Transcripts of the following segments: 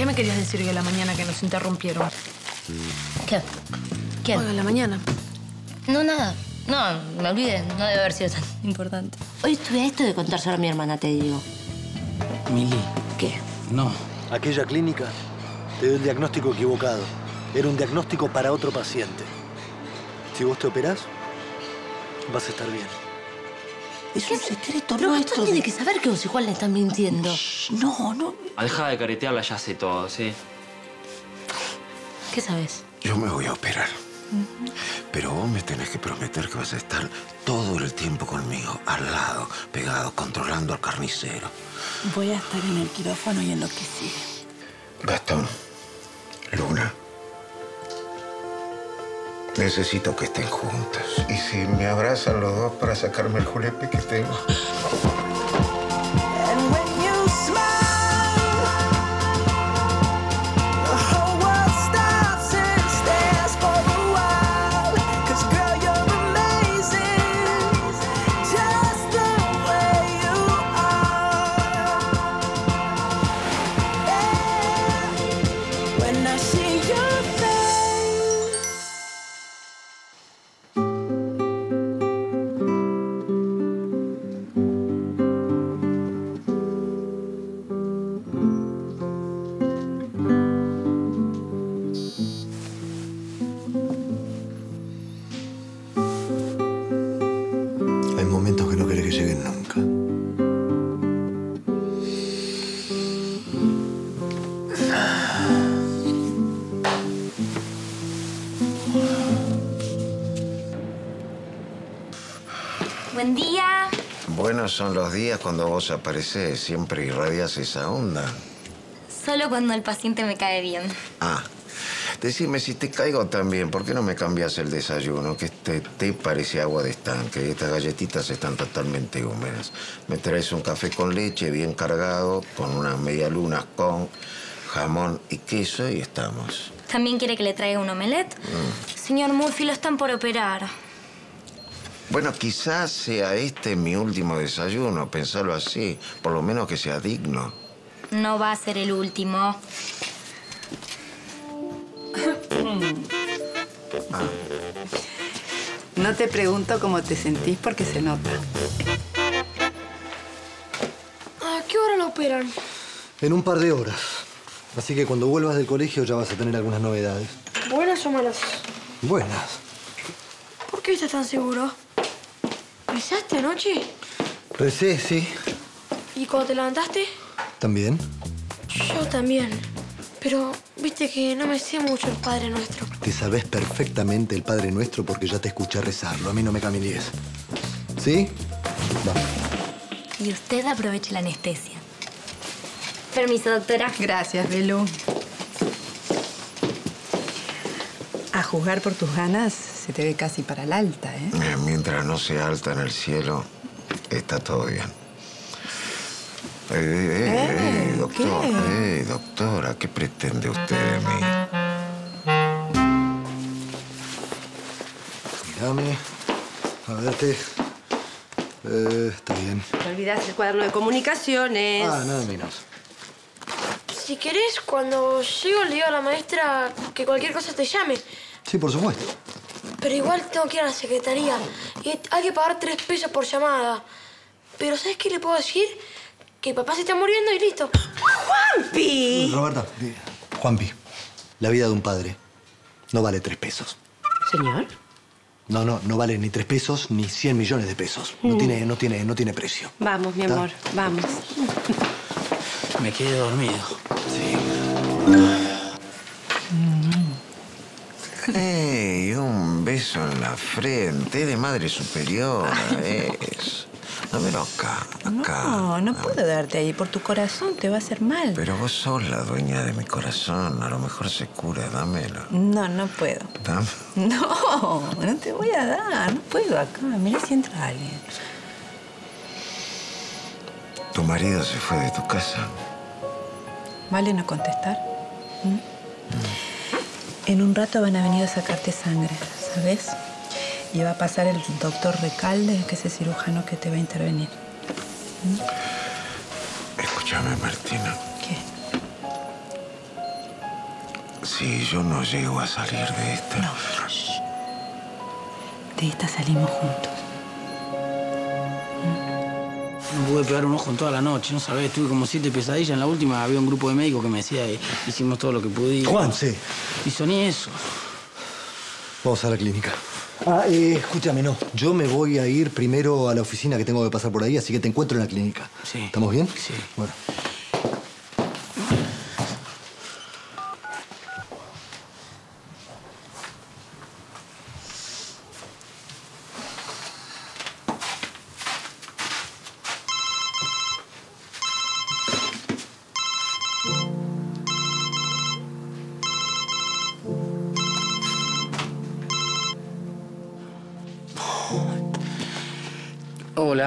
¿Qué me querías decir hoy a la mañana que nos interrumpieron? ¿Qué? ¿Quién? Hoy la mañana. No, nada. No, me olvidé. No debe haber sido tan importante. Hoy estuve a esto de contárselo a mi hermana, te digo. Mili, ¿Qué? no. Aquella clínica te dio el diagnóstico equivocado. Era un diagnóstico para otro paciente. Si vos te operás, vas a estar bien. Es un secreto Pero nuestro. Gastón tiene que saber que vos igual le están mintiendo. No, no. Ah, Deja de caretearla, ya sé todo, ¿sí? ¿Qué sabes? Yo me voy a operar. Pero vos me tenés que prometer que vas a estar todo el tiempo conmigo, al lado, pegado, controlando al carnicero. Voy a estar en el quirófano y en lo que sigue. Gastón, Luna, necesito que estén juntos. Y si me abrazan los dos para sacarme el julepe que tengo. Buenos son los días cuando vos apareces, siempre irradias esa onda. Solo cuando el paciente me cae bien. Ah, decime si te caigo también, ¿por qué no me cambias el desayuno? Que este té parece agua de estanque y estas galletitas están totalmente húmedas. Me traes un café con leche bien cargado, con unas medialunas con jamón y queso y estamos. ¿También quiere que le traiga un omelette? Señor Murphy, lo están por operar. Bueno, quizás sea este mi último desayuno, pensarlo así, por lo menos que sea digno. No va a ser el último. No te pregunto cómo te sentís porque se nota. ¿A qué hora lo operan? En un par de horas. Así que cuando vuelvas del colegio ya vas a tener algunas novedades. ¿Buenas o malas? Buenas. ¿Por qué estás tan seguro? ¿Rezaste anoche? Recé, sí. ¿Y cuando te levantaste? ¿También? Yo también. Pero viste que no me sé mucho el Padre Nuestro. Te sabes perfectamente el Padre Nuestro porque ya te escuché rezarlo. A mí no me cambies. ¿Sí? Vamos. Y usted aproveche la anestesia. Permiso, doctora. Gracias, Belu. A juzgar por tus ganas, se te ve casi para el alta, ¿eh? Eh, Mientras no sea alta en el cielo, está todo bien. Eh, eh, eh, Eh, eh, doctor, ¿qué? eh, doctora, ¿qué pretende usted de mí? Mírame. A verte. Eh, está bien. Te olvidaste el cuaderno de comunicaciones. Ah, nada menos. Si querés, cuando llego le digo a la maestra que cualquier cosa te llame. Sí, por supuesto. Pero igual tengo que ir a la secretaría. Y hay que pagar tres pesos por llamada. Pero ¿sabes qué le puedo decir? Que papá se está muriendo y listo. ¡Juanpi! Roberta, Juanpi, la vida de un padre no vale tres pesos. Señor. No, no, no vale ni tres pesos ni cien millones de pesos. No tiene, no tiene, no tiene precio. Vamos, mi ¿Está? amor, vamos. Me quedé dormido. ¡Ey! Un beso en la frente de madre superiora es. Dámelo acá, acá. No, no puedo darte ahí. Por tu corazón te va a hacer mal. Pero vos sos la dueña de mi corazón. A lo mejor se cura, dámelo. No, no puedo. Dame. No, no te voy a dar. No puedo acá. Mira si entra alguien. Tu marido se fue de tu casa. ¿Vale no contestar? ¿Mm? En un rato van a venir a sacarte sangre, ¿sabes? Y va a pasar el doctor Recalde, que es el cirujano que te va a intervenir. Escúchame, Martina. ¿Qué? así, yo no llego a salir de esta. No. De esta salimos juntos. No pude pegar un ojo en toda la noche, no sabés, tuve como siete pesadillas. En la última había un grupo de médicos que me decía que hicimos todo lo que pudimos. Juan, sí. Y soñé eso. Vamos a la clínica. Ah, eh, escúchame, no. Yo me voy a ir primero a la oficina que tengo que pasar por ahí, así que te encuentro en la clínica. Sí. ¿Estamos bien? Sí. Bueno.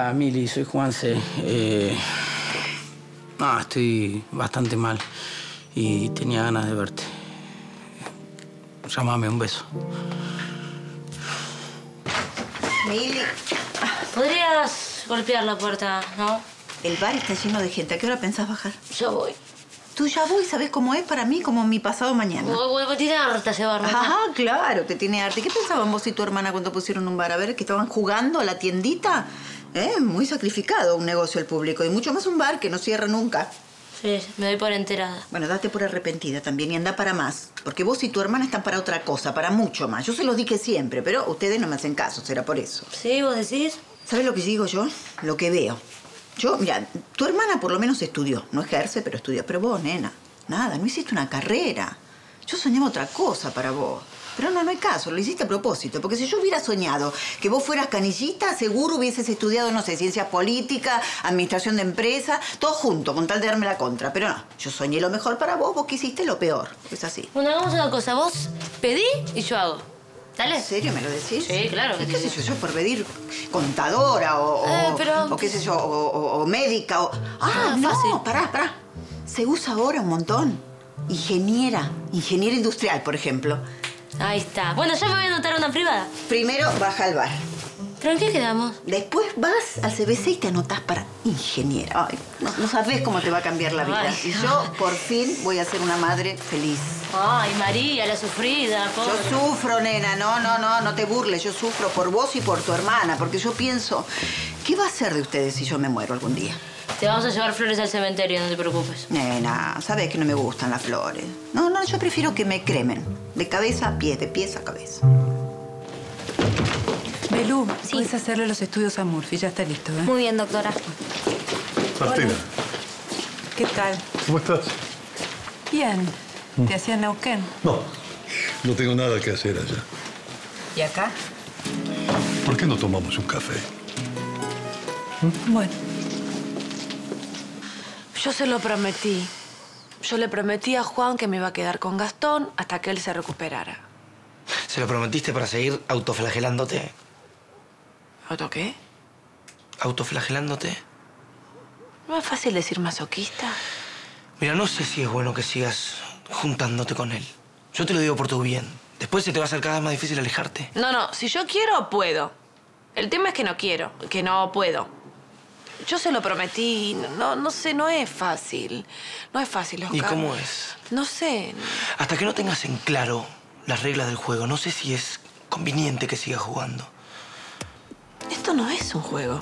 Hola, Mili, soy Juanse. Eh... Ah, estoy bastante mal y tenía ganas de verte. Llámame, un beso. Mili, ¿Podrías golpear la puerta, no? el bar está lleno de gente. ¿A qué hora pensás bajar? Yo voy. Tú ya voy, ¿sabes cómo es para mí? Como mi pasado mañana. Me tiene harta llevarme. Ajá, claro, te tiene arte. ¿Qué pensaban vos y tu hermana cuando pusieron un bar? A ver, que estaban jugando a la tiendita. ¿Eh? Muy sacrificado un negocio al público. Y mucho más un bar que no cierra nunca. Sí, me doy por enterada. Bueno, date por arrepentida también y anda para más. Porque vos y tu hermana están para otra cosa, para mucho más. Yo se los dije siempre, pero ustedes no me hacen caso, será por eso. ¿Sí? ¿Vos decís? ¿Sabes lo que digo yo? Lo que veo. Yo, mira, tu hermana por lo menos estudió. No ejerce, pero estudió. Pero vos, nena, nada, no hiciste una carrera. Yo soñaba otra cosa para vos. Pero no, no hay caso, lo hiciste a propósito. Porque si yo hubiera soñado que vos fueras canillita, seguro hubieses estudiado, no sé, ciencias políticas, administración de empresa, todo junto, con tal de darme la contra. Pero no, yo soñé lo mejor para vos, vos quisiste lo peor. Es así. Bueno, hagamos una cosa. Vos pedí y yo hago. ¿Dale? ¿En serio me lo decís? Sí, claro que ¿Y ¿Qué sé yo, yo por pedir contadora o, o- Eh, pero- o qué sé yo, o médica o... Ah, Ah, no, fácil. pará, pará. Se usa ahora un montón. Ingeniera, ingeniera industrial, por ejemplo. Ahí está. Bueno, yo me voy a anotar una privada. Primero baja al bar. ¿Pero en qué quedamos? Después vas al CBC y te anotás para ingeniera. Ay, no, no sabes cómo te va a cambiar la vida. Ay. Y yo, por fin, voy a ser una madre feliz. Ay, María, la sufrida, pobre. Yo sufro, nena. No, no, no, no te burles. Yo sufro por vos y por tu hermana. Porque yo pienso, ¿qué va a ser de ustedes si yo me muero algún día? Te vamos a llevar flores al cementerio, no te preocupes. Nena, sabes que no me gustan las flores. No, no, yo prefiero que me cremen. De cabeza a pie, de pies a cabeza. Belú, puedes hacerle los estudios a Murphy, ya está listo, ¿eh? Muy bien, doctora. Martina, ¿Qué tal? ¿cómo estás? Bien. ¿Te hacían Neuquén? No, no tengo nada que hacer allá. ¿Y acá? ¿Por qué no tomamos un café? Bueno. Yo se lo prometí. Yo le prometí a Juan que me iba a quedar con Gastón hasta que él se recuperara. ¿Se lo prometiste para seguir autoflagelándote? ¿Auto qué? ¿Autoflagelándote? ¿No es fácil decir masoquista? Mira, no sé si es bueno que sigas juntándote con él. Yo te lo digo por tu bien. Después se te va a hacer cada vez más difícil alejarte. No, no, si yo quiero, puedo. El tema es que no quiero, que no puedo. Yo se lo prometí, no, no sé, no es fácil. No es fácil, Oscar. ¿Y cómo es? No sé. Hasta que no tengas en claro las reglas del juego, no sé si es conveniente que sigas jugando. Esto no es un juego.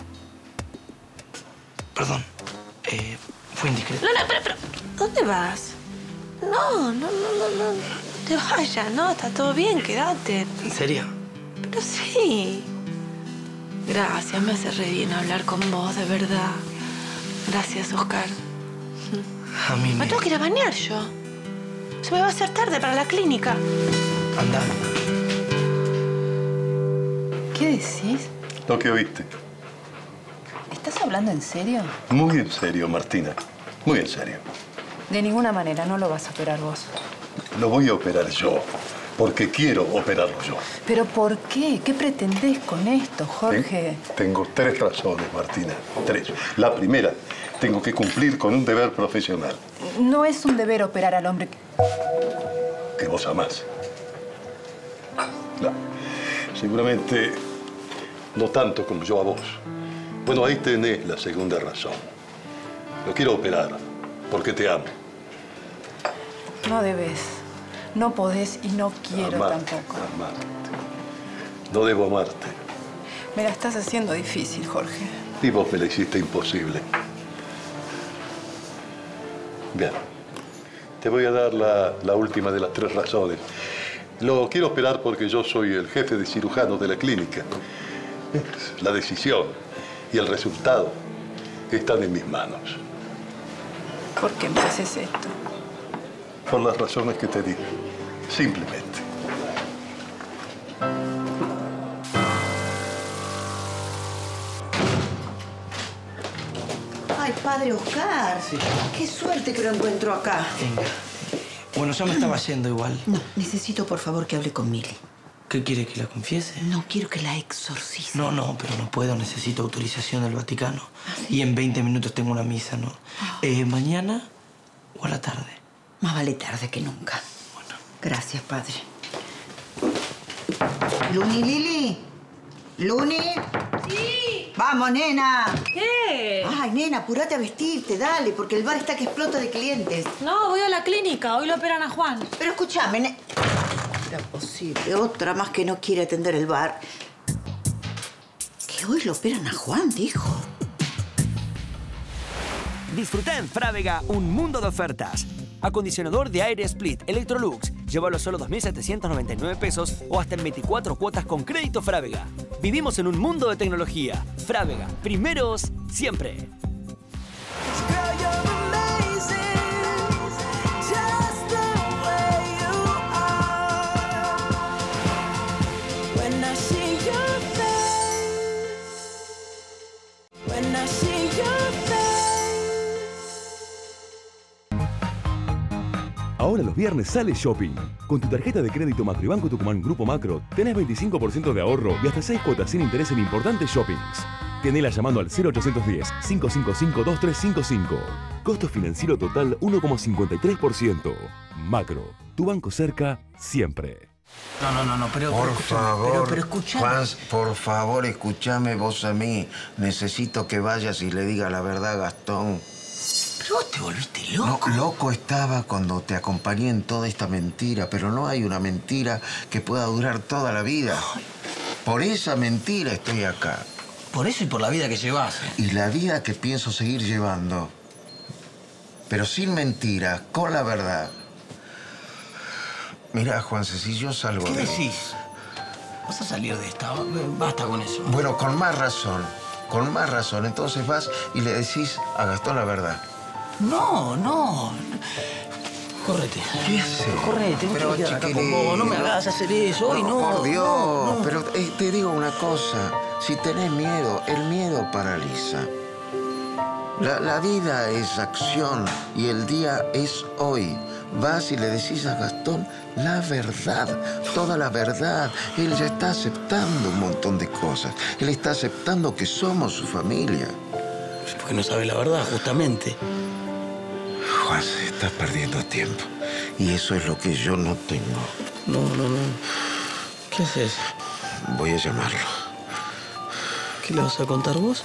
Perdón, eh, fue indiscreto. No, no, pero, pero, ¿dónde vas? No, no, no, no, no. Te vayas, no, está todo bien, quédate. ¿En serio? Pero sí. Gracias, me hace re bien hablar con vos, de verdad. Gracias, Oscar. A mí Me me... tengo que ir a bañar yo. Se me va a hacer tarde para la clínica. Anda. ¿Qué decís? Lo que oíste. ¿Estás hablando en serio? Muy en serio, Martina. Muy en serio. De ninguna manera, no lo vas a operar vos. Lo voy a operar yo. Porque quiero operarlo yo. ¿Pero por qué? ¿Qué pretendés con esto, Jorge? ¿Sí? Tengo tres razones, Martina. Tres. La primera, tengo que cumplir con un deber profesional No es un deber operar al hombre. que- que vos amás. No. Seguramente no tanto como yo a vos. Bueno, ahí tenés la segunda razón. Lo quiero operar porque te amo. No debes. No podés y no quiero Amarte, tampoco. amarte. No debo amarte. Me la estás haciendo difícil, Jorge. Y vos me la hiciste imposible. Bien. Te voy a dar la, la última de las tres razones. Lo quiero esperar porque yo soy el jefe de cirujanos de la clínica. La decisión y el resultado están en mis manos. ¿Por qué me haces esto? Por las razones que te dije. Simplemente. Ay, padre Oscar. Qué suerte que lo encuentro acá. Venga. Bueno, yo me estaba yendo igual. No, necesito por favor que hable con Mili. ¿Qué quiere que la confiese? No quiero que la exorcice. No, no, pero no puedo. Necesito autorización del Vaticano. Y en 20 minutos tengo una misa, ¿no? Eh, ¿Mañana o a la tarde? Más vale tarde que nunca. Gracias, padre. Luni, Lili. Luni. Sí. Vamos, nena. ¿Qué? Ay, nena, apurate a vestirte, dale, porque el bar está que explota de clientes. No, voy a la clínica. Hoy lo operan a Juan. Pero escúchame, ne- Era posible. Otra más que no quiere atender el bar. Que hoy lo operan a Juan, dijo. Disfruta en Frávega un mundo de ofertas. Acondicionador de aire Split Electrolux. Llévalo a solo 2.799 pesos o hasta en 24 cuotas con crédito Frávega. Vivimos en un mundo de tecnología. Frávega, primeros siempre. Ahora los viernes sale shopping. Con tu tarjeta de crédito Macro y Banco Tucumán Grupo Macro tenés 25% de ahorro y hasta 6 cuotas sin interés en importantes shoppings. Tenela llamando al 0810-555-2355. Costo financiero total 1,53%. Macro, tu banco cerca siempre. No, no, no, no, pero... Por pero favor, Pero, pero escúchame. Juan, por favor, escúchame vos a mí. Necesito que vayas y le diga la verdad a Gastón. Vos te volviste No, loco. loco estaba cuando te acompañé en toda esta mentira, pero no hay una mentira que pueda durar toda la vida. Por esa mentira estoy acá. Por eso y por la vida que llevas. Y la vida que pienso seguir llevando. Pero sin mentiras, con la verdad. Mira, Juanse, si yo salgo ¿Qué de... decís? Vas a salir de esta. Basta con eso. Bueno, con más razón. Con más razón. Entonces vas y le decís a Gastón la verdad. No, no. Correte. ¿Qué haces? Correte, no Pero, quiero quedar acá con chiquilín, vos. No me hagas hacer eso. Hoy no. Por Dios. no, no. Pero eh, te digo una cosa. Si tenés miedo, el miedo paraliza. La, la vida es acción y el día es hoy. Vas y le decís a Gastón la verdad, toda la verdad. Él ya está aceptando un montón de cosas. Él está aceptando que somos su familia. Porque no sabe la verdad, justamente. Juan, estás perdiendo tiempo. Y eso es lo que yo no tengo. No, no, no. ¿Qué haces? Voy a llamarlo. ¿Qué le vas a contar vos?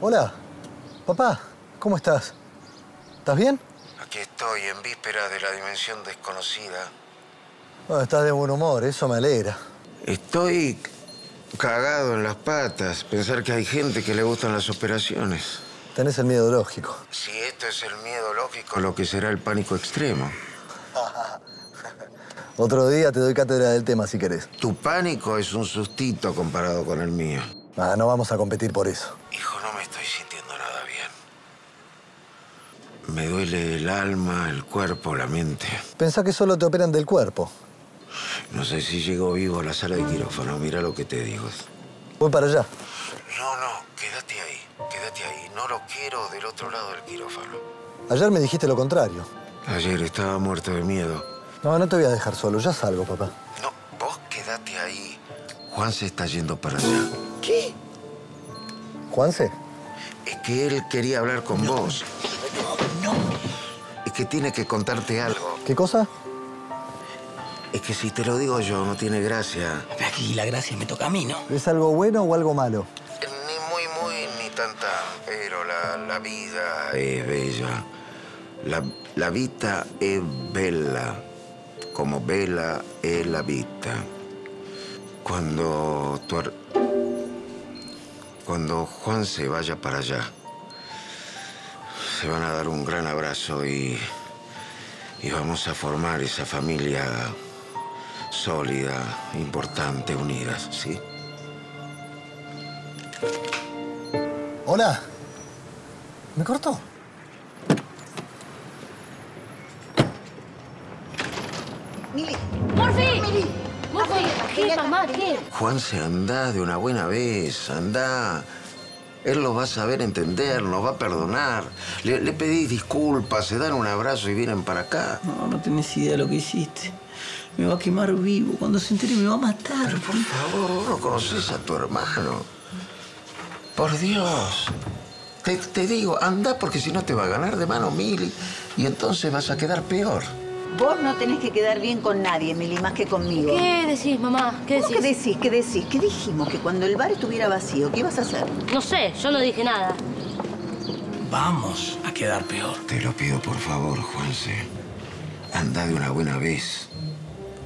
Hola, papá, ¿cómo estás? ¿Estás bien? Aquí estoy en víspera de la dimensión desconocida. Bueno, estás de buen humor, eso me alegra. Estoy cagado en las patas. Pensar que hay gente que le gustan las operaciones. Tenés el miedo lógico. Si esto es el miedo lógico, lo que será el pánico extremo. Otro día te doy cátedra del tema si querés. Tu pánico es un sustito comparado con el mío. Ah, no vamos a competir por eso. Hijo, no me estoy sintiendo nada bien. Me duele el alma, el cuerpo, la mente. Pensá que solo te operan del cuerpo. No sé si llego vivo a la sala de quirófano. Mira lo que te digo. Voy para allá. No, no, quédate ahí. Quédate ahí. No lo quiero del otro lado del quirófano. Ayer me dijiste lo contrario. Ayer estaba muerto de miedo. No, no te voy a dejar solo. Ya salgo, papá. No, vos quédate ahí. Juan se está yendo para allá. ¿Qué? ¿Juanse? Es que él quería hablar con vos. No, Es que tiene que contarte algo. ¿Qué cosa? Es que si te lo digo yo, no tiene gracia. Aquí la gracia me toca a mí, ¿no? ¿Es algo bueno o algo malo? tan tan, pero la, la vida es bella. La, la vita es bella, como bella es la vita. Cuando tu her- cuando Juan se vaya para allá, se van a dar un gran abrazo y, y vamos a formar esa familia sólida, importante, unidas, ¿sí? Hola. ¿Me cortó? Mili. ¡Morfi! ¡Morfi! ¿Qué, mamá? ¿Qué? Juan se anda de una buena vez, anda. Él lo va a saber entender, nos va a perdonar. Le, le pedís disculpas, se dan un abrazo y vienen para acá. No, no tenés idea de lo que hiciste. Me va a quemar vivo. Cuando se entere me va a matar. Pero por favor, vos no conoces a tu hermano. Por Dios. Te, te digo, anda porque si no te va a ganar de mano Mili y entonces vas a quedar peor. Vos no tenés que quedar bien con nadie, Mili, más que conmigo. ¿Qué decís, mamá? ¿Qué ¿Cómo decís? que decís? ¿Qué decís? ¿Qué dijimos? Que cuando el bar estuviera vacío, ¿qué ibas a hacer? No sé, yo no dije nada. Vamos a quedar peor. Te lo pido por favor, Juanse. Anda de una buena vez.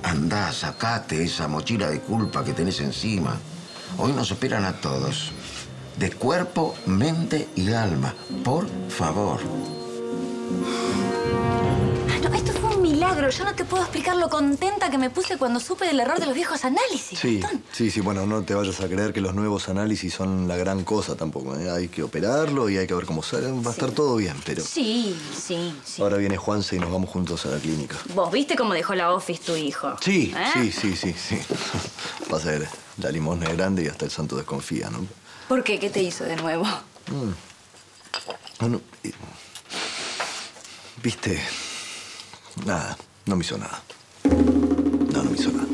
Anda, sacate esa mochila de culpa que tenés encima. Hoy nos esperan a todos. De cuerpo, mente y alma. Por favor. Un milagro. Yo no te puedo explicar lo contenta que me puse cuando supe del error de los viejos análisis. Sí, sí, sí, bueno, no te vayas a creer que los nuevos análisis son la gran cosa tampoco. ¿eh? Hay que operarlo y hay que ver cómo sale. Va a estar todo bien, pero Sí, sí, sí. ahora viene Juanse y nos vamos juntos a la clínica. ¿Vos viste cómo dejó la office tu hijo? Sí, ¿Eh? sí, sí, sí, sí. Va a ser la limosna es grande y hasta el santo desconfía, ¿no? ¿Por qué? ¿Qué te hizo de nuevo? Mm. Bueno, viste, nada, no me hizo nada. No, no me hizo nada.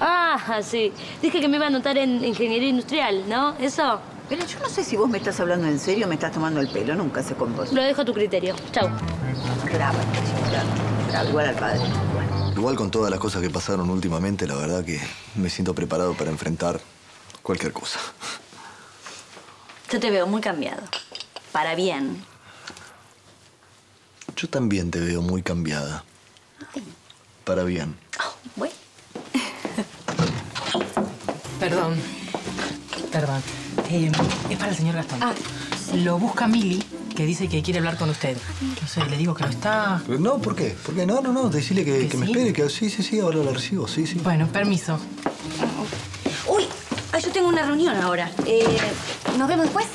Ah, sí. Dije que me iba a anotar en ingeniería industrial, ¿no? ¿Eso? Pero yo no sé si vos me estás hablando en serio o me estás tomando el pelo. Nunca sé con vos. Lo dejo a tu criterio. Chau. Brava, brava, igual al padre. Igual con todas las cosas que pasaron últimamente, la verdad que me siento preparado para enfrentar cualquier cosa. Yo te veo muy cambiado. Para bien. Yo también te veo muy cambiada. Para bien. Bueno. Perdón. Perdón. Eh, es para el señor Gastón. Lo busca Mili, que dice que quiere hablar con usted. No sé, le digo que no está. No, ¿por qué? ¿Por qué? No, no, no, decirle que, que me sí? espere, que sí, sí, sí, ahora la recibo, sí, sí. Bueno, permiso. Uy, ay, yo tengo una reunión ahora. Eh, ¿Nos vemos después?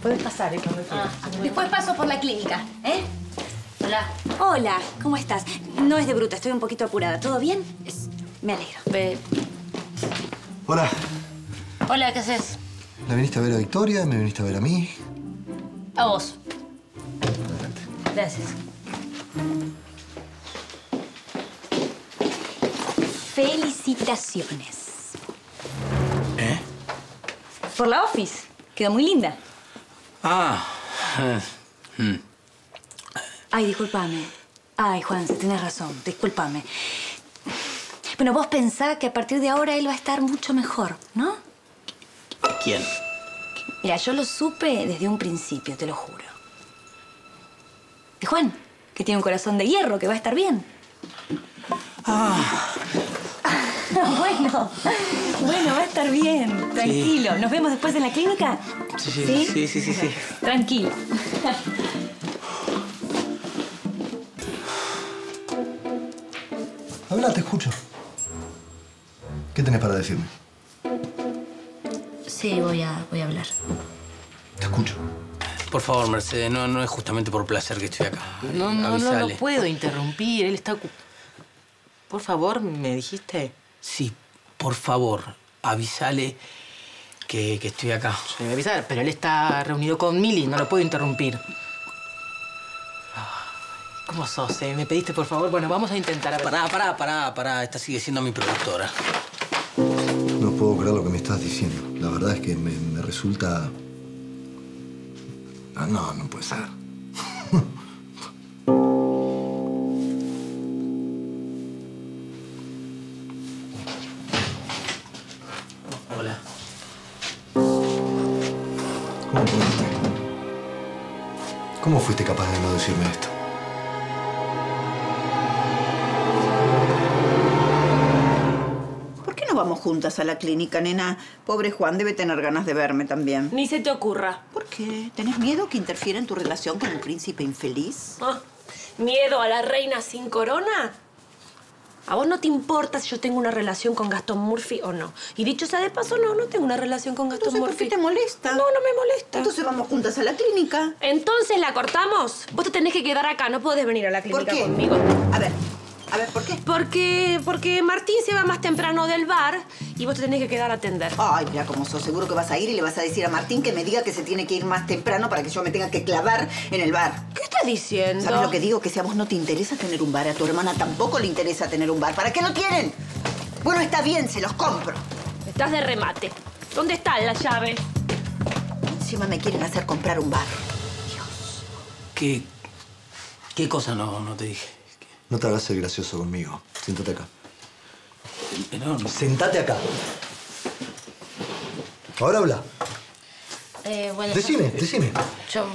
Puedes pasar, ¿eh? Cuando quieras. Después paso por la clínica, ¿eh? Hola. Hola, ¿cómo estás? No es de bruta, estoy un poquito apurada. ¿Todo bien? Es- Me alegro. Hola, Hola, ¿qué haces? ¿la viniste a ver a Victoria? ¿Me viniste a ver a mí? A vos. Gracias. Felicitaciones. ¿Eh? Por la office. Quedó muy linda. Ah. eh, mm. Ay, discúlpame. Ay, Juan, tenés razón. Discúlpame. Bueno, vos pensá que a partir de ahora él va a estar mucho mejor, ¿no? ¿Quién? Mira, yo lo supe desde un principio, te lo juro. De Juan, que tiene un corazón de hierro, que va a estar bien. Ah. bueno, bueno, va a estar bien. Tranquilo. ¿Nos vemos después en la clínica? Sí, sí, sí, sí, sí. sí. Tranquilo. Te escucho. ¿Qué tenés para decirme? Sí, voy a, voy a hablar. Te escucho. Por favor, Mercedes, no, no es justamente por placer que estoy acá. No, no, no Avisale. lo puedo interrumpir. Él está... Por favor, ¿me dijiste? Sí, por favor, avísale que, que estoy acá. Se me avisar, pero él está reunido con Mili, no lo puedo interrumpir. ¿Cómo sos, eh? ¿Me pediste, por favor? Bueno, vamos a intentar... a ver. Pará, pará, pará, pará. Esta sigue siendo mi productora. No puedo creer lo que me estás diciendo. La verdad es que me, me resulta... Ah, no, no puede ser. Hola. ¿Cómo fuiste capaz de no decirme esto? Juntas a la clínica, nena? Pobre Juan debe tener ganas de verme también. Ni se te ocurra. ¿Por qué? ¿Tenés miedo que interfiera en tu relación con un príncipe infeliz? Ah, ¿Miedo a la reina sin corona? ¿A vos no te importa si yo tengo una relación con Gastón Murphy o no? Y dicho sea de paso, no, no tengo una relación con Gastón Entonces, ¿por Murphy. qué te molesta? No, no me molesta. Entonces vamos juntas a la clínica. Entonces la cortamos. Vos te tenés que quedar acá, no podés venir a la clínica ¿Por qué? conmigo. A ver, a ver, ¿por qué? Porque, porque Martín se va más temprano del bar y vos te tenés que quedar a atender. Ay, mira cómo sos. Seguro que vas a ir y le vas a decir a Martín que me diga que se tiene que ir más temprano para que yo me tenga que clavar en el bar. ¿Qué estás diciendo? ¿Sabes lo que digo? Que si a vos no te interesa tener un bar, a tu hermana tampoco le interesa tener un bar. ¿Para qué lo quieren? Bueno, está bien, se los compro. Estás de remate. ¿Dónde está la llave? Encima me quieren hacer comprar un bar. ¿Qué, qué cosa no, no te dije? No te hagas el gracioso conmigo. Siéntate acá. No, no. Sentate acá. Ahora habla. Eh, bueno, Decime, decime. Yo,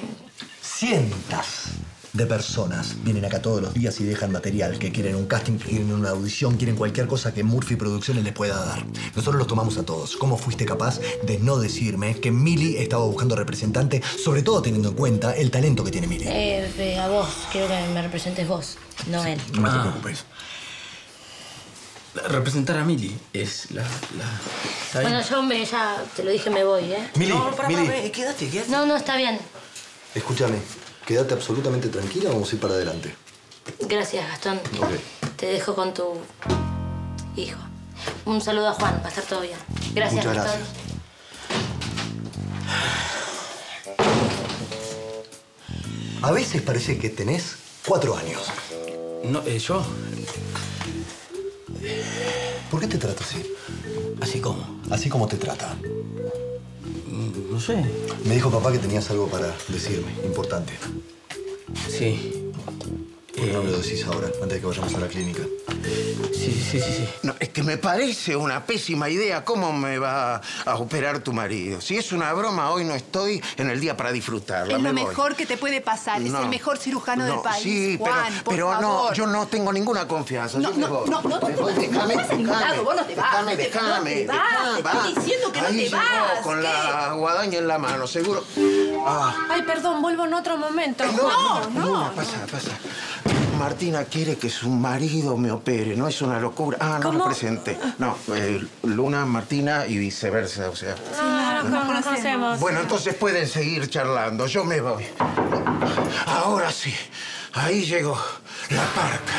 Cientos de personas vienen acá todos los días y dejan material, que quieren un casting, que quieren una audición, quieren cualquier cosa que Murphy Producciones les pueda dar. Nosotros los tomamos a todos. ¿Cómo fuiste capaz de no decirme que Millie estaba buscando representante, sobre todo teniendo en cuenta el talento que tiene Millie? eh, eh, a vos, quiero que me representes vos, no él. No te Ah. preocupes. Representar a Mili es la... la-. Bueno, yo me, ya te lo dije, me voy, ¿eh? No, pará, quédate, quédate. No, no, está bien. escúchame. Quédate absolutamente tranquila, vamos a ir para adelante. Gracias, Gastón. Ok. Te dejo con tu hijo. Un saludo a Juan, va a estar todo bien. Gracias, Muchas Gastón. gracias. A veces parece que tenés cuatro años. No, eh, yo, ¿Por qué te trata así? así como, Así como te trata. No sé. Me dijo papá que tenías algo para decirme, importante. Sí. ¿Por qué no me lo decís ahora, antes de que vayamos a la clínica? Sí, sí, sí, sí. No, es que me parece una pésima idea cómo me va a operar tu marido. Si es una broma, hoy no estoy en el día para disfrutarla. Es lo voy. mejor que te puede pasar. Es el mejor cirujano No, del país. Sí, pero, por pero no, yo no tengo ninguna confianza. No, yo me no, voy. no, no, no, no, déjame, vos no te vas, déjame, no te- déjame, no te te estoy va. diciendo que no te vas, con ¿qué? la guadaña en la mano, seguro. Ah, Ay, perdón, vuelvo en otro momento. no, no, pasa, pasa. Martina quiere que su marido me opere, no es una locura. Ah, no lo presenté. No, eh, Luna, Martina y viceversa, o sea. Ah, no, no, conocemos. Bueno, entonces pueden seguir charlando. Yo me voy. Ahora sí. Ahí llegó la parca.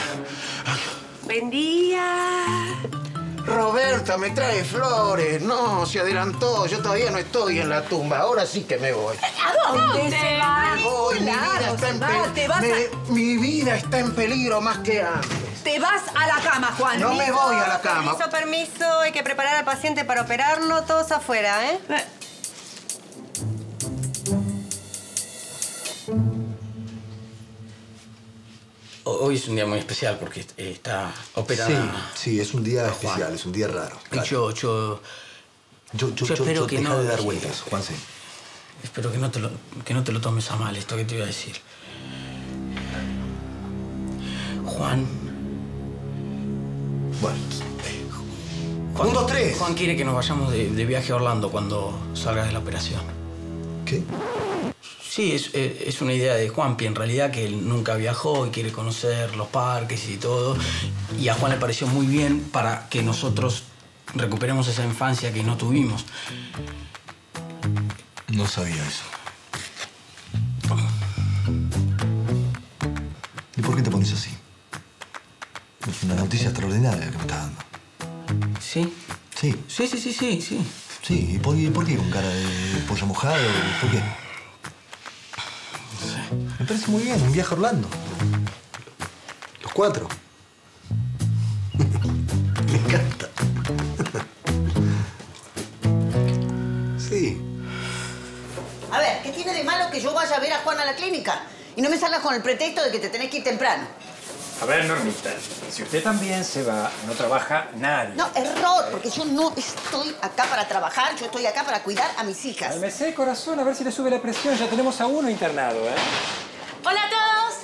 Buen día. Roberta me trae flores. No, se adelantó. Yo todavía no estoy en la tumba. Ahora sí que me voy. ¿A dónde se va? Me voy. Mi vida está en va, te a- Mi vida está en peligro más que antes. Te vas a la cama, Juan. No me voy a la cama. Permiso, permiso. Hay que preparar al paciente para operarlo. Todos afuera, ¿eh? Ho- Hoy es un día muy especial porque eh, está operada. Sí, sí, es un día especial, es un día raro. Y Yo, yo, Yo, yo, Yo espero yo- que no- de dar vueltas, Juanse. espero que no, te lo, que no te lo tomes a mal esto que te iba a decir. Juan. Bueno. Juan, Un, dos, tres. Juan quiere que nos vayamos de, de viaje a Orlando cuando salgas de la operación. ¿Qué? Sí, es, eh, es una idea de Juanpi, en realidad, que él nunca viajó y quiere conocer los parques y todo. Y a Juan le pareció muy bien para que nosotros recuperemos esa infancia que no tuvimos. No sabía eso. ¿Y por qué te pones así? Es una noticia extraordinaria que me estás dando. ¿Sí? Sí. Sí, sí, sí, sí, sí. Sí, ¿y por, y por qué con cara de pollo mojado? ¿Por qué? Me parece muy bien, un viaje a Orlando. Los cuatro. Me encanta. Sí. A ver, ¿qué tiene de malo que yo vaya a ver a Juan a la clínica? Y no me salgas con el pretexto de que te tenés que ir temprano. A ver, Normita, si usted también se va, no trabaja nadie. No, error, porque yo no estoy acá para trabajar, yo estoy acá para cuidar a mis hijas. Me sé, corazón, a ver si le sube la presión. Ya tenemos a uno internado, ¿eh? Hola a todos.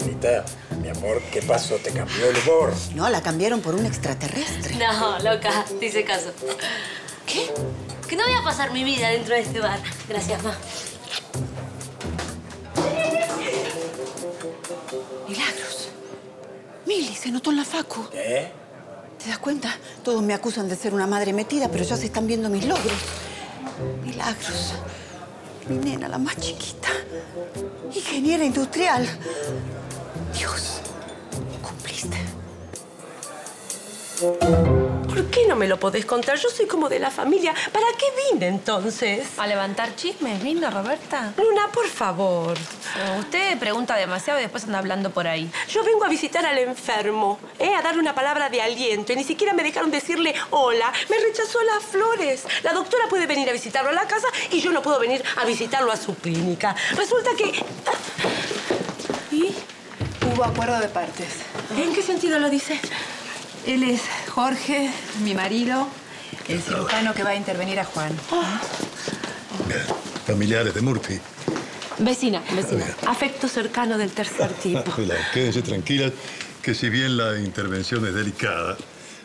Milita, mi amor, ¿qué pasó? ¿Te cambió el humor? No, la cambiaron por un extraterrestre. No, loca, dice caso. ¿Qué? Que no voy a pasar mi vida dentro de este bar. Gracias, ma. Se notó en la facu. ¿Eh? ¿Te das cuenta? Todos me acusan de ser una madre metida, pero ya se están viendo mis logros. Milagros. Mi nena, la más chiquita. Ingeniera industrial. Dios, cumpliste. ¿Por qué no me lo podés contar? Yo soy como de la familia. ¿Para qué vine entonces? ¿A levantar chismes vino, Roberta? Luna, por favor. Usted pregunta demasiado y después anda hablando por ahí. Yo vengo a visitar al enfermo, ¿eh? a darle una palabra de aliento y ni siquiera me dejaron decirle hola. Me rechazó las flores. La doctora puede venir a visitarlo a la casa y yo no puedo venir a visitarlo a su clínica. Resulta que... Y hubo acuerdo de partes. ¿En qué sentido lo dice? Él es Jorge, mi marido, el cirujano que va a intervenir a Juan. Familiares de Murphy. Vecina, vecina. Afecto cercano del tercer tipo. Quédense tranquilas que si bien la intervención es delicada,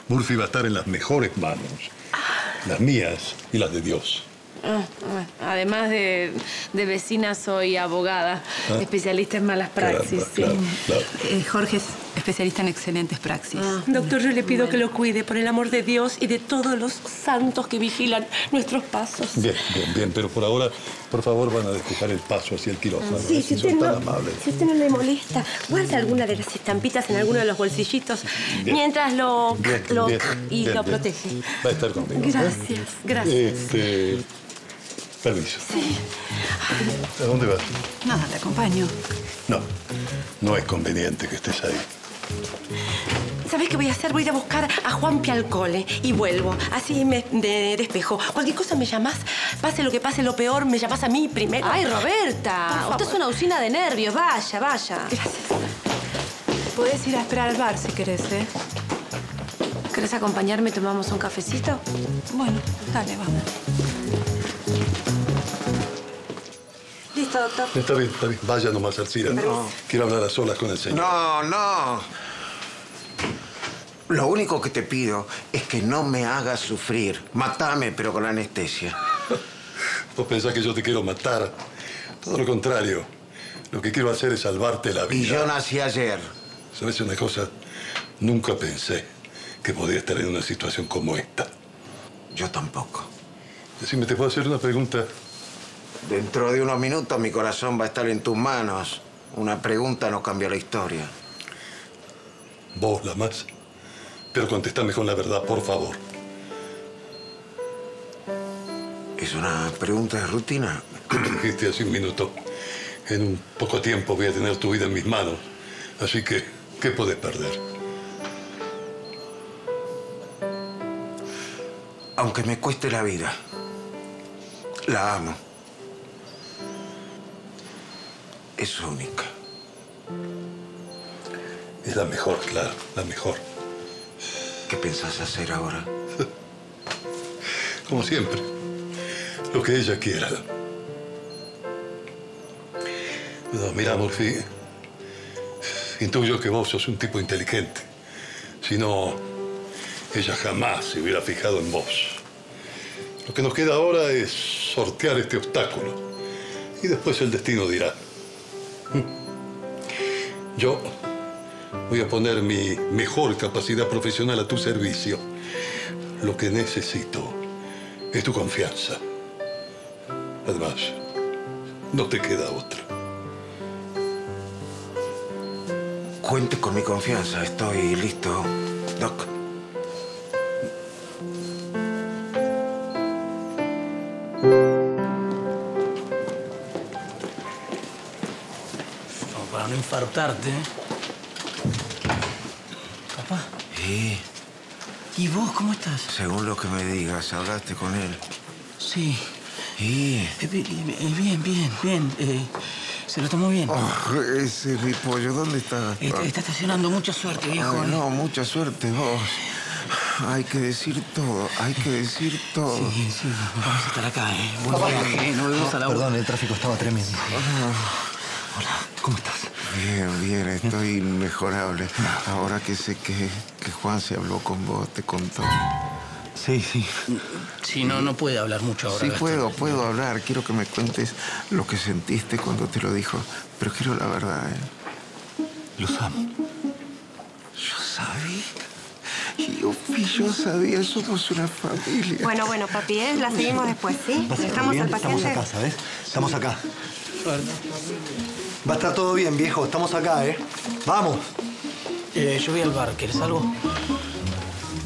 Murphy va a estar en las mejores manos. Las mías y las de Dios. Ah, bueno, Además de, de vecina, soy abogada, Ah. especialista en malas praxis. sí. Eh, Jorge es especialista en excelentes praxis. Doctor, yo le pido que lo cuide por el amor de Dios y de todos los santos que vigilan nuestros pasos. Bien, bien, bien, pero por ahora, por favor, van a despejar el paso hacia el quirófano. Sí, ¿eh? si usted, no, si usted no le molesta, guarda alguna de las estampitas en alguno de los bolsillitos Bien. mientras lo, Bien, lo- bien, y bien, lo bien. protege. Va a estar conmigo. ¿eh? Gracias, gracias. Este, permiso. ¿A dónde vas? Nada, te acompaño. No, no es conveniente que estés ahí. ¿Sabes qué voy a hacer? Voy a ir a buscar a Juanpi al cole y vuelvo. Así me de- despejo. Cualquier cosa me llamás, pase lo que pase, lo peor, me llamás a mí primero. Ay, Roberta, Por usted es favor. una usina de nervios. Vaya, vaya. Puedes ir a esperar al bar si querés, ¿eh? ¿Querés acompañarme tomamos un cafecito? Bueno, dale, vamos. Listo, doctor. Está bien, está bien. Vaya nomás, Alcira. No. Quiero hablar a solas con el señor. No, no. Lo único que te pido es que no me hagas sufrir. Matame, pero con anestesia. Vos pensás que yo te quiero matar. Todo lo contrario. Lo que quiero hacer es salvarte la vida. Y yo nací ayer. ¿Sabes una cosa? Nunca pensé que podía estar en una situación como esta. Yo tampoco. Decime, ¿te puedo hacer una pregunta? Dentro de unos minutos mi corazón va a estar en tus manos. Una pregunta no cambia la historia. Vos la más. Pero contestame con la verdad, por favor. ¿Es una pregunta de rutina? ¿Qué te dijiste hace un minuto? En un poco tiempo voy a tener tu vida en mis manos. Así que, ¿qué podés perder? Aunque me cueste la vida, la amo. Es única. Es la mejor, claro, la mejor. ¿Qué pensás hacer ahora? Como siempre. Lo que ella quiera. No, mira, Murphy. Intuyo que vos sos un tipo inteligente. Si no, ella jamás se hubiera fijado en vos. Lo que nos queda ahora es sortear este obstáculo. Y después el destino dirá. Yo voy a poner mi mejor capacidad profesional a tu servicio. Lo que necesito es tu confianza. Además, no te queda otra. Cuente con mi confianza. Estoy listo, Doc. No. ¿eh? Papá. Sí, ¿Y vos cómo estás? según lo que me digas, hablaste con él. Sí. Sí. Eh, bi- eh, Bien, bien, bien. Eh, se lo tomó bien. Oh, ese es mi pollo, ¿dónde está? Está, está estacionando. Mucha suerte, viejo. Ay, ¿eh? no, mucha suerte vos. Hay que decir todo, hay que decir todo. Sí, sí, vamos a estar acá, ¿eh? Buen viaje, nos vemos a la Perdón, el tráfico estaba tremendo. ¿Cómo estás? Bien, bien, estoy inmejorable. Ahora que sé que, que Juan se habló con vos, te contó. Sí, sí. Sí, no, no puede hablar mucho ahora. Sí, Gastón. puedo, puedo hablar. Quiero que me cuentes lo que sentiste cuando te lo dijo. Pero quiero la verdad, ¿eh? Los amo. Yo sabía. Y yo, yo sabía, somos una familia. Bueno, bueno, papi, ¿eh? la seguimos después, ¿sí? ¿Vas a estar Dejamos al Estamos paciente. acá, ¿sabes? Estamos acá. Va a estar todo bien, viejo. Estamos acá, ¿eh? Vamos. Eh, yo voy al bar, ¿quieres algo?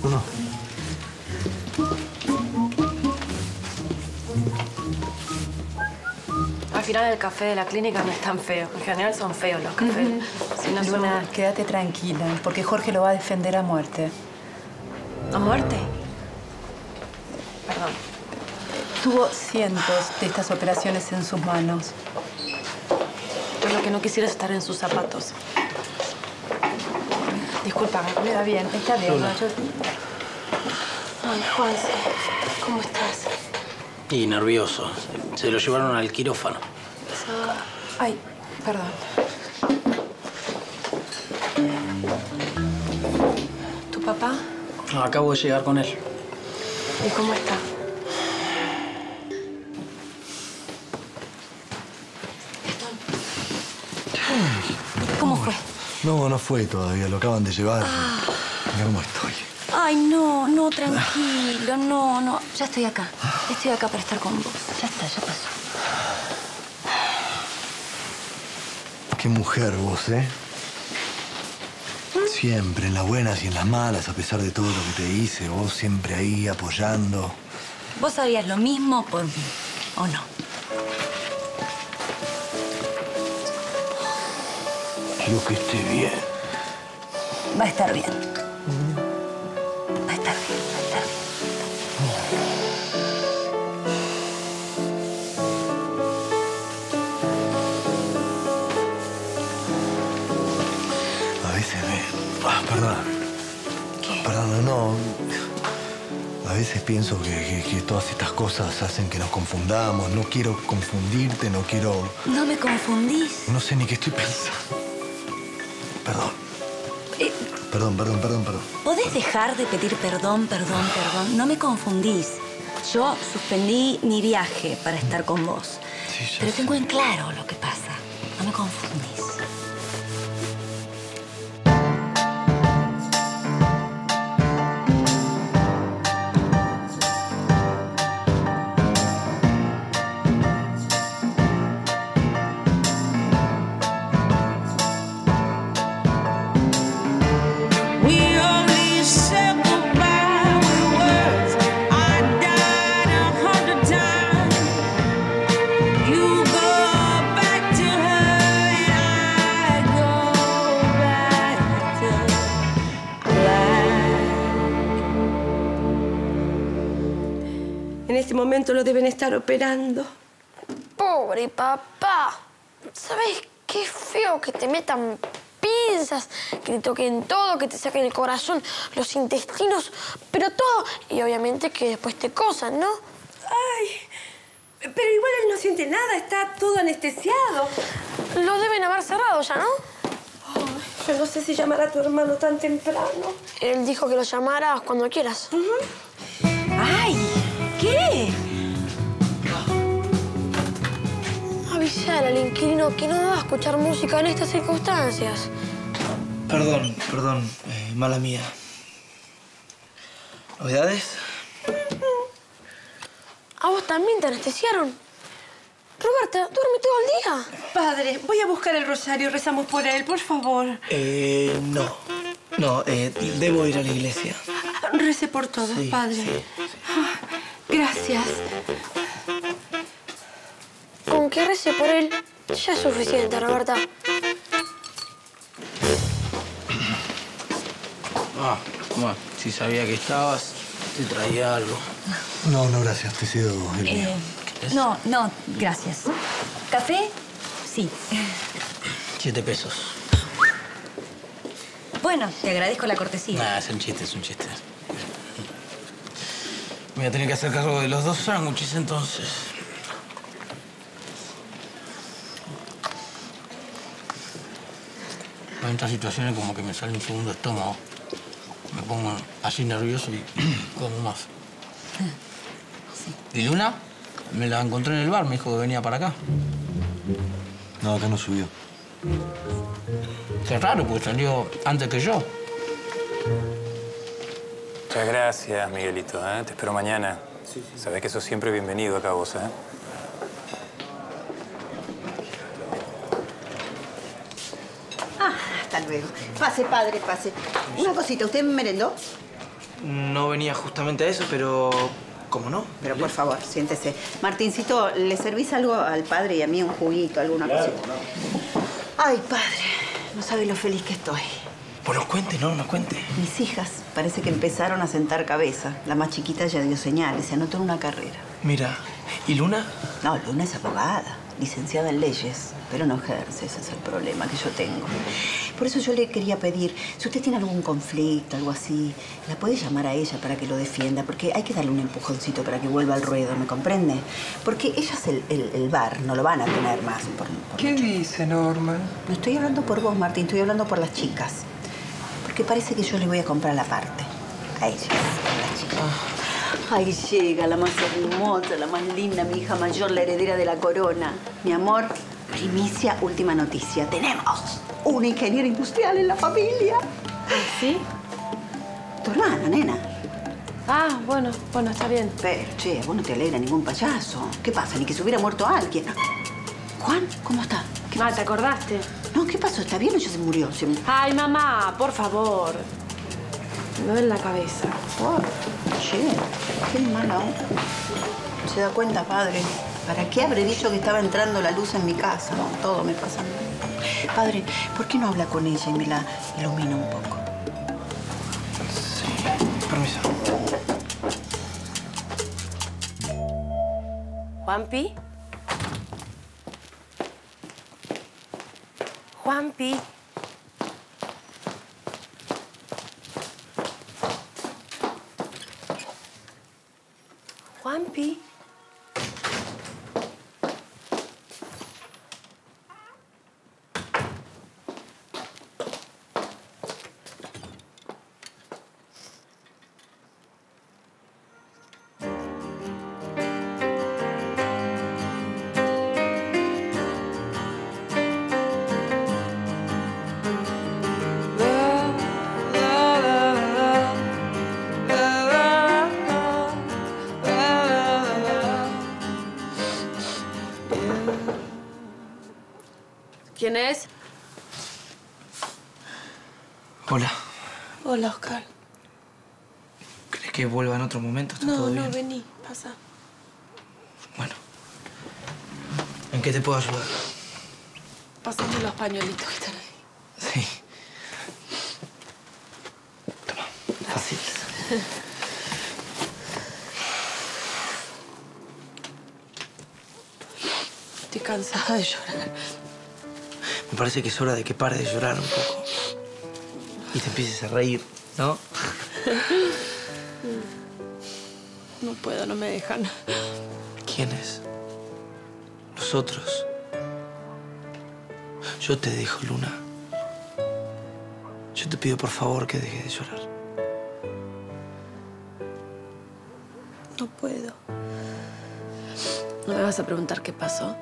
No, no. Al final el café de la clínica no es tan feo. En general son feos los cafés. Si no son... Luna, quédate tranquila, porque Jorge lo va a defender a muerte. ¿A muerte? Perdón. Tuvo cientos de estas operaciones en sus manos. Lo que no quisiera es estar en sus zapatos. Discúlpame, Está bien, está bien. Luna. ¿no? Yo- Ay, Juanse, ¿cómo estás? Y nervioso. Se lo llevaron al quirófano. Ay, perdón. ¿Tu papá? No, acabo de llegar con él. ¿Y cómo está? No, no fue todavía. Lo acaban de llevar. Ah. Mira cómo estoy. Ay, no, no, tranquilo, no, no. Ya estoy acá. Estoy acá para estar con vos. Ya está, ya pasó. Qué mujer vos, ¿eh? Siempre, en las buenas y en las malas, a pesar de todo lo que te hice, vos siempre ahí apoyando. ¿Vos harías lo mismo por mí o no? Quiero que esté bien. Va a estar bien. Va a estar bien, va a estar bien. A veces me... Ah, perdón. Perdón, no. A veces pienso que, que- que todas estas cosas hacen que nos confundamos. No quiero confundirte, no quiero... No me confundís. No sé ni qué estoy pensando. Perdón. Perdón, perdón, perdón. ¿Podés dejar de pedir perdón, perdón, perdón? No me confundís. Yo suspendí mi viaje para estar con vos. Pero tengo en claro lo que momento lo deben estar operando. Pobre papá. ¿Sabes qué feo que te metan pinzas, que te toquen todo, que te saquen el corazón, los intestinos, pero todo? Y obviamente que después te cosan, ¿no? Ay, pero igual él no siente nada, está todo anestesiado. Lo deben haber cerrado ya, ¿no? Yo no sé si llamar a tu hermano tan temprano. Él dijo que lo llamaras cuando quieras. ¡Ay! ¿Qué? Avisar al inquilino que no va a escuchar música en estas circunstancias. Perdón, perdón. eh, mala mía. ¿Novedades? ¿A vos también te anestesiaron? Roberta, duerme todo el día. Padre, voy a buscar el rosario, rezamos por él, por favor. Eh, no. No, eh, debo ir a la iglesia. Rece por todos, Sí, padre. sí, Ah, Gracias. Con que rece por él, ya es suficiente, Roberta. Ah, bueno, si sabía que estabas, te traía algo. No, no, gracias. Te cedo el mío. Eh, no, no, gracias. ¿Café? Sí. Siete pesos. Bueno, te agradezco la cortesía. Nah, es un chiste, es un chiste. Me voy a tener que hacer cargo de los dos sándwiches entonces. En estas situaciones como que me sale un segundo estómago. Me pongo así nervioso y como más. ¿Y Luna? Me la encontré en el bar, me dijo que venía para acá. No, acá no subió. Qué raro, porque salió antes que yo. Muchas gracias, Miguelito. ¿eh? Te espero mañana. Sabes que sos siempre bienvenido acá vos, ¿eh? Ah, hasta luego. Pase, padre, pase. Una cosita, ¿usted me merendó? No venía justamente a eso, pero... ¿Cómo no? Pero por favor, siéntese. Martincito, ¿le servís algo al padre y a mí un juguito, alguna cosita? Ay, padre, no sabe lo feliz que estoy. Pues nos cuente, no, nos cuente. Mis hijas parece que empezaron a sentar cabeza. La más chiquita ya dio señales, se anotó en una carrera. Mira, ¿y Luna? No, Luna es abogada, licenciada en leyes, pero no ejerce, ese es el problema que yo tengo. Por eso yo le quería pedir, si usted tiene algún conflicto, algo así, la puede llamar a ella para que lo defienda, porque hay que darle un empujoncito para que vuelva al ruedo, ¿me comprende? Porque ella es el, el- el bar, no lo van a tener más. Por, ¿Qué dice Norma? no estoy hablando por vos, Martín, estoy hablando por las chicas. Porque parece que yo le voy a comprar la parte. A ellas, a las chicas. Ay, llega la más hermosa, la más linda, mi hija mayor, la heredera de la corona. Mi amor, primicia, última noticia. Tenemos una ingeniera industrial en la familia. ¿Sí? Tu hermana, nena. Ah, bueno, bueno, está bien. Pero, che, vos no te alegra ningún payaso. ¿Qué pasa? Ni que se hubiera muerto alguien. Juan, ¿cómo está? ¿Qué Ah, ¿te acordaste? No, ¿qué pasó? ¿Está bien o ya se murió? Se- Ay, mamá, por favor. Me duele la cabeza. Che, qué mala onda. ¿Se da cuenta, padre? ¿Para qué habré dicho que estaba entrando la luz en mi casa? No, todo me pasa. Padre, ¿por qué no habla con ella y me la ilumina un poco? Permiso. Juanpi. Juanpi. Juanpi. ¿Quién es? Hola. Hola, Oscar. ¿Crees que vuelva en otro momento? ¿Está No, todo no, bien? vení, pasa. ¿En qué te puedo ayudar? Pásame los pañuelitos que están ahí. Sí. Toma, fácil. Estoy cansada de llorar. Parece que es hora de que pares de llorar un poco. Y te empieces a reír, ¿no? No puedo, no me dejan. ¿Quiénes? Los otros. Yo te dejo, Luna. Yo te pido por favor que dejes de llorar. No puedo. ¿No me vas a preguntar qué pasó?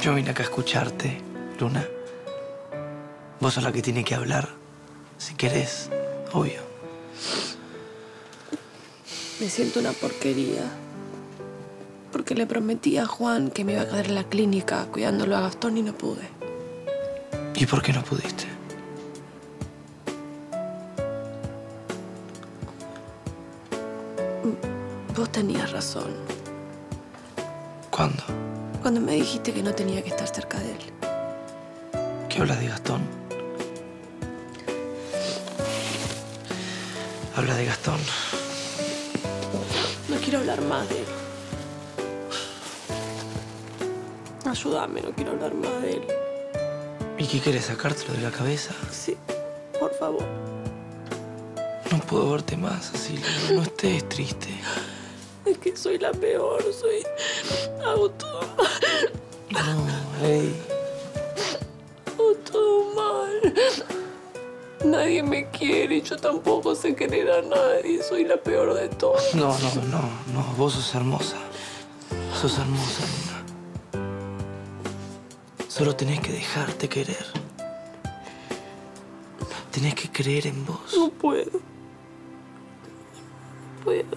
Yo vine acá a escucharte, Luna. Vos sos la que tiene que hablar. Si querés, obvio. Me siento una porquería. Porque le prometí a Juan que me iba a quedar en la clínica cuidándolo a Gastón y no pude. ¿Y por qué no pudiste? Vos tenías razón. ¿Cuándo? Cuando me dijiste que no tenía que estar cerca de él. ¿Qué hablas de Gastón? Habla de Gastón. No quiero hablar más de él. Ayúdame, no quiero hablar más de él. ¿Y qué quieres sacártelo de la cabeza? Sí, por favor. No puedo verte más así. No estés triste. Es que soy la peor, soy... Hago todo mal. No, ey. Nadie me quiere yo tampoco sé querer a nadie. Soy la peor de todas. No, no, no, no. Vos sos hermosa. Sos hermosa, Luna. Solo tenés que dejarte querer. Tenés que creer en vos. No puedo. No puedo.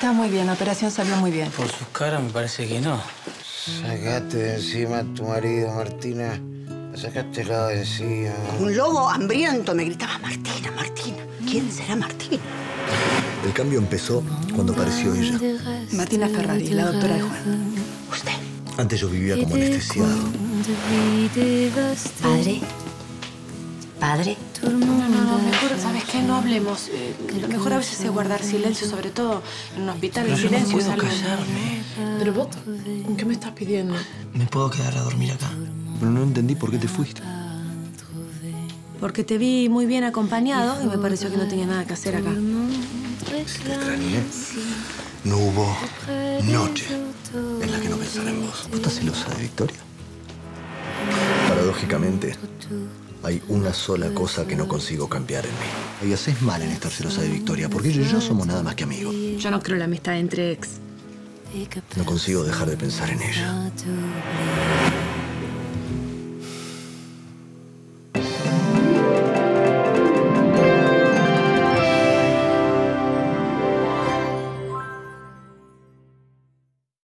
Está muy bien, la operación salió muy bien. Por sus caras me parece que no. Sacate de encima a tu marido, Martina. Sacátelo de encima. Un lobo hambriento me gritaba, Martina, Martina. ¿Quién será Martina? El cambio empezó cuando apareció ella. Martina Ferrari, la doctora de Juan. Antes yo vivía como anestesiado. Padre. Padre. No, no, no, mejor, ¿sabes qué? No hablemos. Eh, lo mejor a veces es guardar silencio, sobre todo en un hospital. El Pero yo no silencio es puedo algo... callarme. Pero vos, ¿qué me estás pidiendo? Me puedo quedar a dormir acá. Pero no entendí por qué te fuiste. Porque te vi muy bien acompañado y me pareció que no tenía nada que hacer acá. Te extrañé. No hubo noche en la que no pensara en vos. ¿Vos estás celosa de Victoria? Paradójicamente, hay una sola cosa que no consigo cambiar en mí. Y haces mal en estar celosa de Victoria, porque ella y yo somos nada más que amigos. Yo no creo en la amistad entre ex. No consigo dejar de pensar en ella.